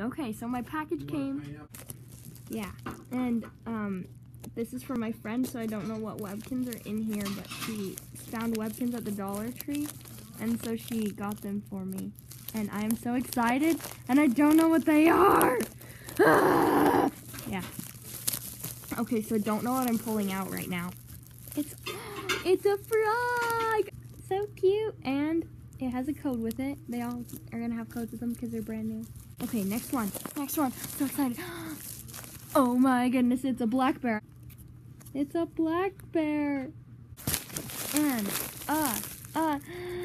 Okay, so my package came. Yeah, and um, this is for my friend, so I don't know what Webkinz are in here, but she found Webkinz at the Dollar Tree, and so she got them for me. And I am so excited, and I don't know what they are! Ah! Yeah. Okay, so I don't know what I'm pulling out right now. It's, it's a frog! So cute, and it has a code with it. They all are gonna have codes with them because they're brand new. Okay, next one. Next one. So excited. Oh my goodness, it's a black bear. It's a black bear. And, uh, uh,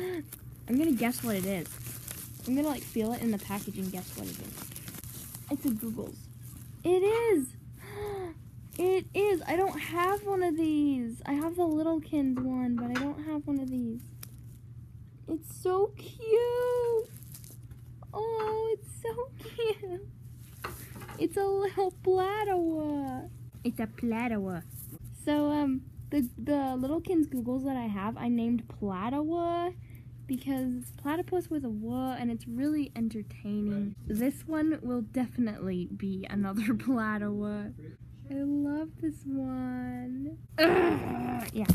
I'm gonna guess what it is. I'm gonna like feel it in the package and guess what it is. It's a Googles. It is. It is. I don't have one of these. I have the Littlekins one, but I don't have one of these. It's so cute. Oh, it's so cute. It's a little Platiwuh. It's a Platiwuh. So, um, the, the Littlekins Googles that I have, I named Platiwuh because platypus with a wa and it's really entertaining. This one will definitely be another Platiwuh. I love this one. Ugh, yeah.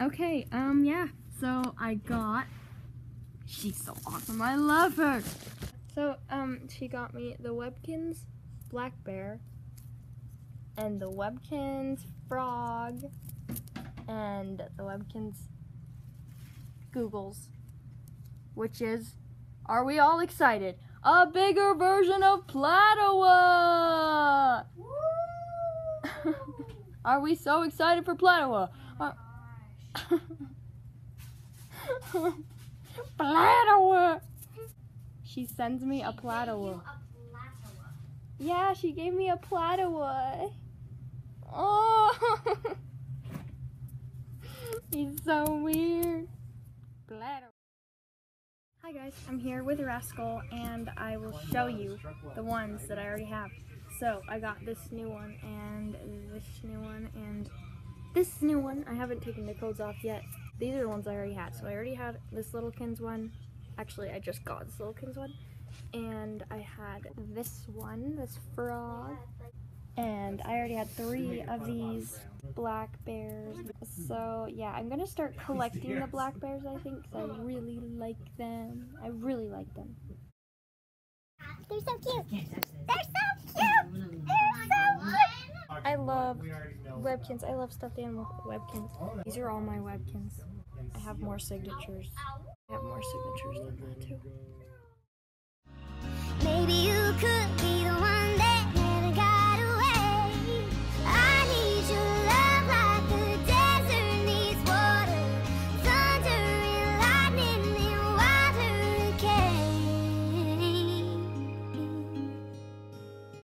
Okay, um, yeah. So I got, she's so awesome. I love her. So, um, she got me the Webkinz Black Bear and the Webkinz Frog and the Webkinz Googles, which is, are we all excited? A bigger version of Platiwuh! Are we so excited for Platiwuh? Platiwuh! She sends me a Platiwuh. Yeah, she gave me a Platiwuh. Oh! He's so weird. Platiwuh. Hi guys, I'm here with Rascal and I will show you the ones that I already have. So I got this new one and this new one and this new one. I haven't taken the codes off yet. These are the ones I already had. So I already had this Littlekins one. Actually, I just got this Littlekins one. And I had this one, this frog. And I already had three of these black bears. So yeah, I'm gonna start collecting the black bears, I think, because I really like them. I really like them. They're so cute. They're so cute. They're so cute. I love webkinz. I love stuffed animal webkinz. These are all my webkinz. I have more signatures. I have more signatures than that too.